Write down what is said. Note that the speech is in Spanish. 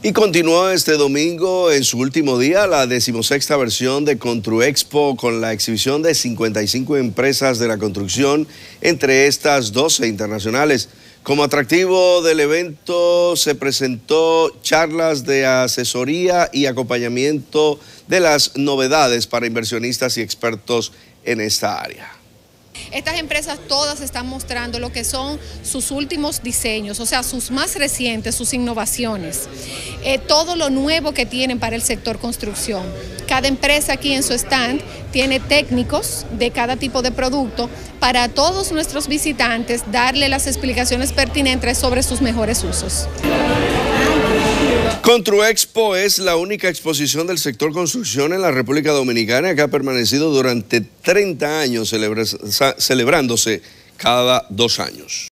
Y continuó este domingo en su último día la decimosexta versión de Construexpo con la exhibición de 55 empresas de la construcción, entre estas 12 internacionales. Como atractivo del evento se presentó charlas de asesoría y acompañamiento de las novedades para inversionistas y expertos en esta área. Estas empresas todas están mostrando lo que son sus últimos diseños, o sea, sus más recientes, sus innovaciones, eh, todo lo nuevo que tienen para el sector construcción. Cada empresa aquí en su stand tiene técnicos de cada tipo de producto para todos nuestros visitantes darle las explicaciones pertinentes sobre sus mejores usos. Construexpo es la única exposición del sector construcción en la República Dominicana que ha permanecido durante 30 años celebrándose cada dos años.